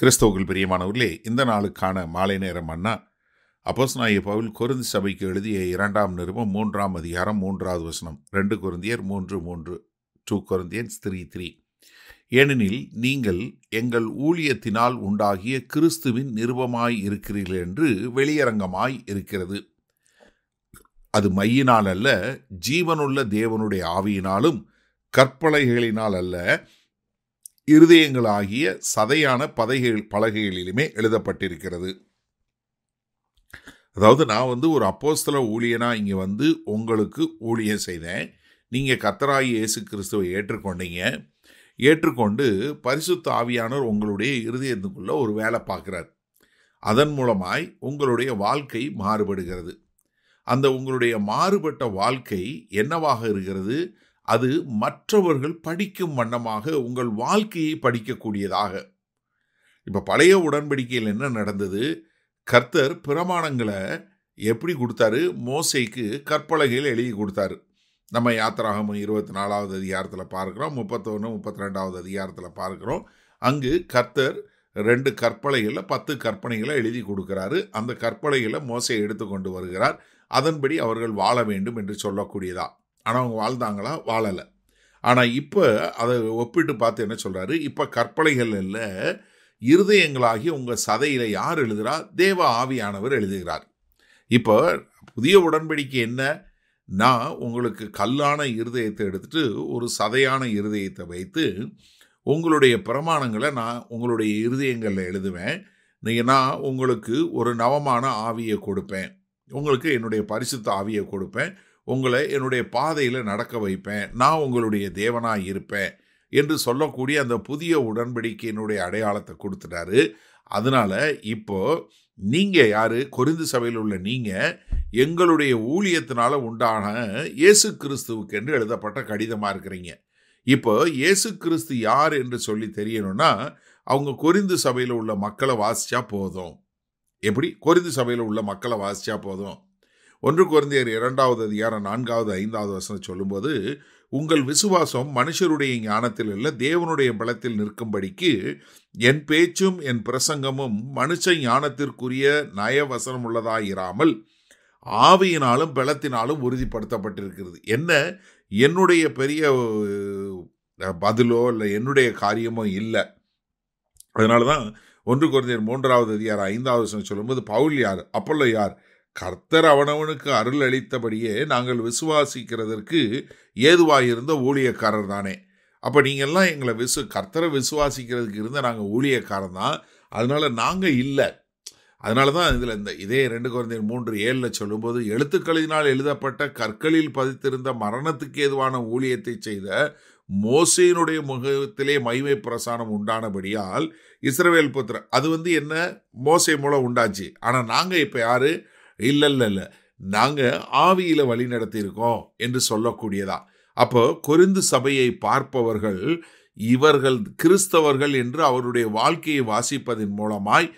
கிறிஸ்தவர்கள் பிரியமானவர்களே இந்த நாளுக்கான மாலை நேரம் அண்ணா. அப்போஸ்நாய பவுல் குருந்தி சபைக்கு எழுதிய இரண்டாம் நிருபம் மூன்றாம் அதிகாரம் மூன்றாவது வசனம். ரெண்டு குருந்தியர் மூன்று மூன்று டூ குருந்தியன்ஸ் த்ரீ த்ரீ. ஏனெனில் நீங்கள் எங்கள் ஊழியத்தினால் உண்டாகிய கிறிஸ்துவின் நிருபமாய் இருக்கிறீர்கள் என்று வெளியரங்கமாய் இருக்கிறது. அது மையினால் அல்ல ஜீவனுள்ள தேவனுடைய ஆவியினாலும் கற்பலைகளினால் அல்ல இருதயங்களாகிய சதையான பதைகள் பலகைகளிலுமே எழுதப்பட்டிருக்கிறது. அதாவது நான் வந்து ஒரு அப்போஸ்தல ஊழியனாக இங்கே வந்து உங்களுக்கு ஊழியம் செய்தேன். நீங்கள் கத்தராகி இயேசு கிறிஸ்துவை ஏற்றுக்கொண்டீங்க. ஏற்றுக்கொண்டு பரிசுத்த ஆவியானவர் உங்களுடைய இருதயத்துக்குள்ளே ஒரு வேலை பார்க்குறார். அதன் மூலமாய் உங்களுடைய வாழ்க்கை மாறுபடுகிறது. அந்த உங்களுடைய மாறுபட்ட வாழ்க்கை என்னவாக இருக்கிறது? அது மற்றவர்கள் படிக்கும் வண்ணமாக உங்கள் வாழ்க்கையை படிக்கக்கூடியதாக. இப்போ பழைய உடன்படிக்கையில் என்ன நடந்தது? கர்த்தர் பிரமாணங்களை எப்படி கொடுத்தாரு? மோசைக்கு கற்பலகையில் எழுதி கொடுத்தாரு. நம்ம யாத்திராகமும் இருபத்தி நாலாவது அதிகாரத்தில் பார்க்குறோம் முப்பத்தொன்று முப்பத்தி ரெண்டாவது அதிகாரத்தில் பார்க்குறோம். அங்கு கர்த்தர் ரெண்டு கற்பலைகளில் பத்து கற்பனைகளை எழுதி கொடுக்குறாரு. அந்த கற்பலைகளை மோசையை எடுத்து கொண்டு வருகிறார். அதன்படி அவர்கள் வாழ வேண்டும் என்று சொல்லக்கூடியதா? ஆனால் அவங்க வாழ்ந்தாங்களா? வாழலை. ஆனால் இப்போ அதை ஒப்பிட்டு பார்த்து என்ன சொல்கிறாரு இப்போ கற்பலைகள் இல்லை. இருதயங்களாகி உங்கள் சதையில் யார் எழுதுகிறா தேவ ஆவியானவர் எழுதுகிறார். இப்போ புதிய உடன்படிக்கை என்ன? நான் உங்களுக்கு கல்லான இருதயத்தை எடுத்துட்டு ஒரு சதையான இருதயத்தை வைத்து உங்களுடைய பிரமாணங்களை நான் உங்களுடைய இருதயங்களில் எழுதுவேன். நீங்கள் நான் உங்களுக்கு ஒரு நவமான ஆவியை கொடுப்பேன். உங்களுக்கு என்னுடைய பரிசுத்த ஆவியை கொடுப்பேன். உங்களை என்னுடைய பாதையில் நடக்க வைப்பேன். நான் உங்களுடைய தேவனாக இருப்பேன் என்று சொல்லக்கூடிய அந்த புதிய உடன்படிக்கையினுடைய அடையாளத்தை கொடுத்துட்டாரு. அதனால் இப்போது நீங்கள் யார்? கொரிந்து சபையில் உள்ள நீங்கள் எங்களுடைய ஊழியத்தினால உண்டான இயேசு கிறிஸ்துவுக்கு என்று எழுதப்பட்ட கடிதமாக இருக்கிறீங்க. இப்போ இயேசு கிறிஸ்து யார் என்று சொல்லி தெரியணும்னா அவங்க கொரிந்து சபையில் உள்ள மக்களை வாசித்தா போதும். எப்படி? கொரிந்து சபையில் உள்ள மக்களை வாசித்தா போதும். ஒன்று குழந்தையர் இரண்டாவது அதிகாரம் நான்காவது ஐந்தாவது வசனம் சொல்லும்போது உங்கள் விசுவாசம் மனுஷருடைய ஞானத்தில் இல்லை தேவனுடைய பலத்தில் நிற்கும்படிக்கு என் பேச்சும் என் பிரசங்கமும் மனுஷ ஞானத்திற்குரிய நயவசனம் உள்ளதாயிராமல் ஆவியினாலும் பலத்தினாலும் உறுதிப்படுத்தப்பட்டிருக்கிறது. என்ன? என்னுடைய பெரிய பதிலோ இல்லை என்னுடைய காரியமோ இல்லை. அதனால தான் ஒன்று குறைந்தர் மூன்றாவது அதிகாரம் ஐந்தாவது சொல்லும்போது பவுல் யார்? அப்பல்லோ யார்? கர்த்தர் அவனவனுக்கு அருள் அளித்தபடியே நாங்கள் விசுவாசிக்கிறதற்கு ஏதுவாயிருந்த ஊழியக்காரர் தானே. அப்போ நீங்கள்லாம் எங்களை விசு கர்த்தரை விசுவாசிக்கிறதுக்கு இருந்த நாங்கள் ஊழியக்காரன் தான். அதனால நாங்கள் இல்லை. அதனால தான் இதில் இந்த இதே ரெண்டு குழந்தையர் மூன்று ஏழில் சொல்லும்போது எழுத்துக்களினால் எழுதப்பட்ட கற்களில் பதித்திருந்த மரணத்துக்கு ஏதுவான ஊழியத்தை செய்த மோசையினுடைய முகத்திலே மைமை பிரசானம் உண்டானபடியால் இஸ்ரவேல் புத்திர அது வந்து என்ன? மோசை மூலம் உண்டாச்சு. ஆனால் நாங்கள் இப்போ யாரு? இல்லை இல்லை இல்லை நாங்கள் ஆவியில் வழி நடத்தியிருக்கோம் என்று சொல்லக்கூடியதா. அப்போ கொரிந்து சபையை பார்ப்பவர்கள் இவர்கள் கிறிஸ்தவர்கள் என்று அவருடைய வாழ்க்கையை வாசிப்பதன் மூலமாய்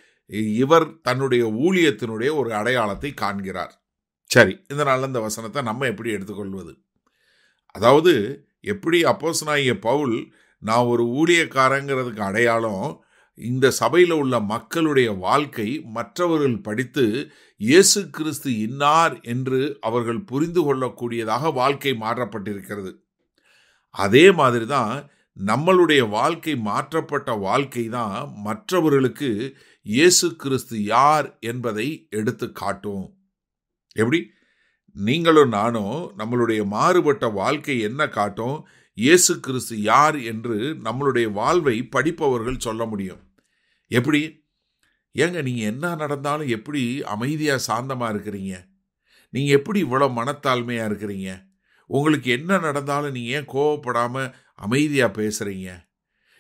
இவர் தன்னுடைய ஊழியத்தினுடைய ஒரு அடையாளத்தை காண்கிறார். சரி இதனால் இந்த வசனத்தை நம்ம எப்படி எடுத்துக்கொள்வது? அதாவது எப்படி அப்போஸ்னாகிய பவுல் நான் ஒரு ஊழியக்காரங்கிறதுக்கு அடையாளம் இந்த சபையில் உள்ள மக்களுடைய வாழ்க்கை மற்றவர்கள் படித்து இயேசு கிறிஸ்து இன்னார் என்று அவர்கள் புரிந்து கொள்ளக்கூடியதாக வாழ்க்கை மாற்றப்பட்டிருக்கிறது. அதே மாதிரி தான் நம்மளுடைய வாழ்க்கை மாற்றப்பட்ட வாழ்க்கை தான் மற்றவர்களுக்கு இயேசு கிறிஸ்து யார் என்பதை எடுத்து காட்டும். எப்படி? நீங்களும் நானும் நம்மளுடைய மாறுபட்ட வாழ்க்கை என்ன காட்டும்? இயேசு கிறிஸ்து யார் என்று நம்மளுடைய வாழ்வை படிப்பவர்கள் சொல்ல முடியும். எப்படி? ஏங்க நீங்கள் என்ன நடந்தாலும் எப்படி அமைதியாக சாந்தமாக இருக்கிறீங்க? நீங்கள் எப்படி இவ்வளோ மனத்தாழ்மையாக இருக்கிறீங்க? உங்களுக்கு என்ன நடந்தாலும் நீங்கள் ஏன் கோவப்படாமல் அமைதியாக பேசுகிறீங்க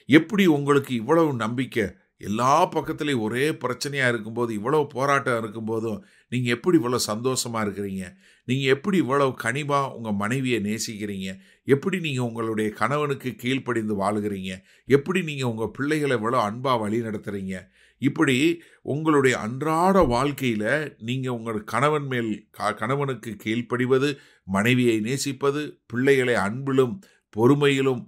எப்படி உங்களுக்கு இவ்வளவு நம்பிக்கை எல்லா பக்கத்துலேயும் ஒரே பிரச்சனையாக இருக்கும்போது இவ்வளோ போராட்டம் இருக்கும்போதும் நீங்கள் எப்படி இவ்வளோ சந்தோஷமாக இருக்கிறீங்க? நீங்கள் எப்படி இவ்வளோ கனிவாக உங்கள் மனைவியை நேசிக்கிறீங்க? எப்படி நீங்கள் உங்களுடைய கணவனுக்கு கீழ்ப்படிந்து வாழுகிறீங்க? எப்படி நீங்கள் உங்கள் பிள்ளைகளை இவ்வளோ அன்பாக வழி நடத்துகிறீங்க இப்படி உங்களுடைய அன்றாட வாழ்க்கையில் நீங்கள் உங்கள் கணவன் மேல் கணவனுக்கு கீழ்ப்படிவது மனைவியை நேசிப்பது பிள்ளைகளை அன்பிலும் பொறுமையிலும்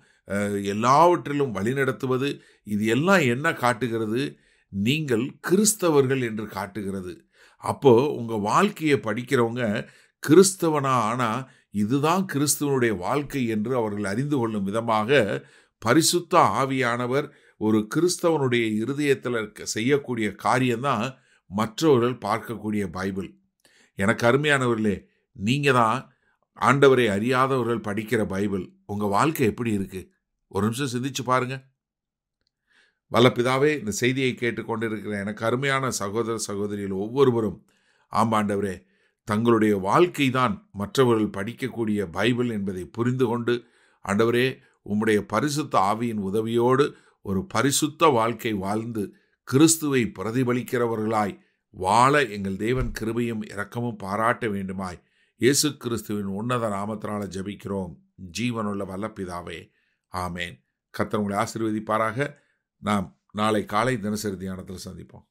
எல்லாவற்றிலும் வழிநடத்துவது இது எல்லாம் என்ன காட்டுகிறது? நீங்கள் கிறிஸ்தவர்கள் என்று காட்டுகிறது. அப்போது உங்கள் வாழ்க்கையை படிக்கிறவங்க கிறிஸ்தவனா ஆனால் இதுதான் கிறிஸ்துவனுடைய வாழ்க்கை என்று அவர்கள் அறிந்து கொள்ளும் விதமாக பரிசுத்த ஆவியானவர் ஒரு கிறிஸ்தவனுடைய இருதயத்தில் இருக்க- செய்யக்கூடிய காரியம்தான் மற்றவர்கள் பார்க்கக்கூடிய பைபிள். எனக்கு அருமையானவர்களே நீங்கள் தான் ஆண்டவரை அறியாதவர்கள் படிக்கிற பைபிள். உங்கள் வாழ்க்கை எப்படி இருக்குது ஒரு நிமிஷம் சிந்திச்சு பாருங்க. வல்லபிதாவே இந்த செய்தியை கேட்டுக்கொண்டிருக்கிற எனக்கு அருமையான சகோதர சகோதரிகள் ஒவ்வொருவரும் ஆமாண்டவரே தங்களுடைய வாழ்க்கை தான் மற்றவர்கள் படிக்கக்கூடிய பைபிள் என்பதை புரிந்து கொண்டு ஆண்டவரே உம்முடைய பரிசுத்த ஆவியின் உதவியோடு ஒரு பரிசுத்த வாழ்க்கை வாழ்ந்து கிறிஸ்துவை பிரதிபலிக்கிறவர்களாய் வாழ எங்கள் தேவன் கிருபையும் இரக்கமும் பாராட்ட வேண்டுமாய் இயேசு கிறிஸ்துவின் உன்னத நாமத்தினால ஜெபிக்கிறோம். ஜீவனுள்ள வல்ல பிதாவே ஆமேன். கத்தர் உங்களை ஆசீர்வதிப்பாராக. நாம் நாளை காலை தினசரி தியானத்தில் சந்திப்போம்.